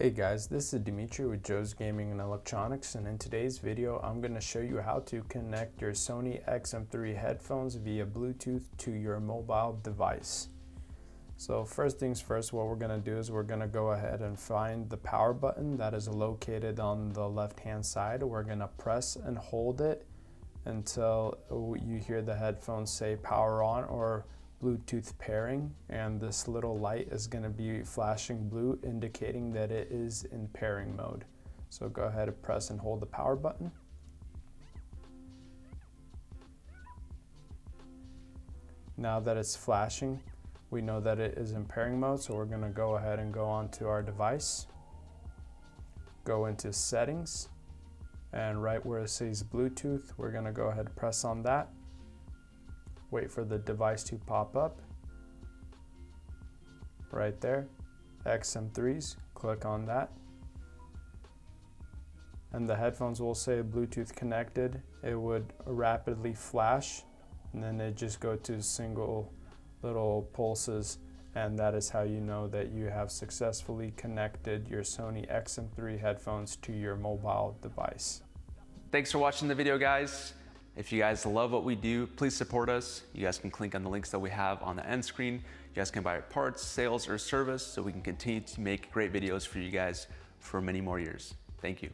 Hey guys, this is Dimitri with Joe's Gaming and Electronics and in today's video I'm going to show you how to connect your Sony XM3 headphones via Bluetooth to your mobile device. So first things first, what we're going to do is we're going to go ahead and find the power button that is located on the left hand side. We're going to press and hold it until you hear the headphones say power on or Bluetooth pairing and this little light is going to be flashing blue indicating that it is in pairing mode. So go ahead and press and hold the power button. Now that it's flashing, we know that it is in pairing mode, so we're going to go ahead and go onto our device, go into settings, and right where it says Bluetooth, we're going to go ahead and press on that wait for the device to pop up. Right there, XM3s, click on that. And the headphones will say Bluetooth connected. It would rapidly flash and then it just go to single little pulses and that is how you know that you have successfully connected your Sony XM3 headphones to your mobile device. Thanks for watching the video guys. If you guys love what we do, please support us. You guys can click on the links that we have on the end screen. You guys can buy parts, sales, or service so we can continue to make great videos for you guys for many more years. Thank you.